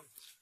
Pronto.